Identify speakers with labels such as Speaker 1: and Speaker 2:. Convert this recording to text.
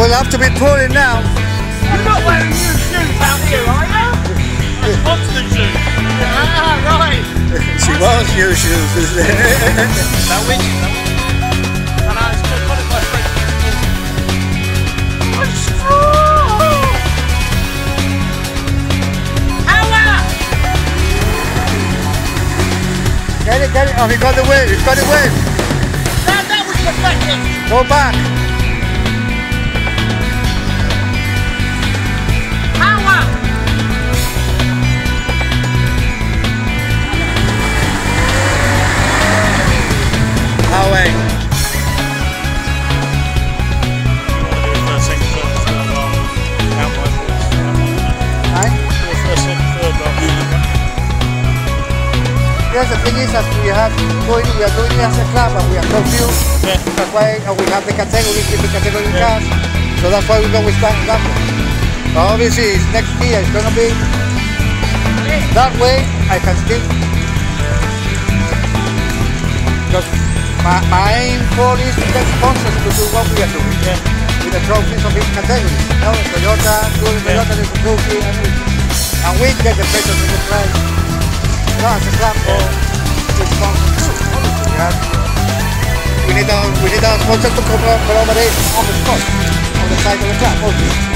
Speaker 1: You'll have to be pulling now.
Speaker 2: You're not wearing new shoes out here, are you? That's constant shoes. Ah, right.
Speaker 1: she wants new shoes, isn't it?
Speaker 2: That wins you, that. And I was going to put it by French. I'm strong! Power!
Speaker 1: Get it, get it. Oh, he got the wave, he's got the wave.
Speaker 2: That, that was pathetic!
Speaker 1: Go back. Yes, the thing is that we have going, we are doing it as a club and we are confused. That's why we have the categories, different category
Speaker 3: Yeah.
Speaker 1: cars. So that's why we go with that example. But obviously, it's next year it's gonna be that way. I can still because my, my aim for is to get sponsors to do what we are doing.
Speaker 3: Yeah.
Speaker 1: With the trophies of each category. You know, Toyota, doing
Speaker 3: Yeah.
Speaker 1: Toyota, the Suzuki, and we, get the better of the price. A club for we need our we need uh, our sponsors to co- collaborate on the spot, on the side of the club, obviously.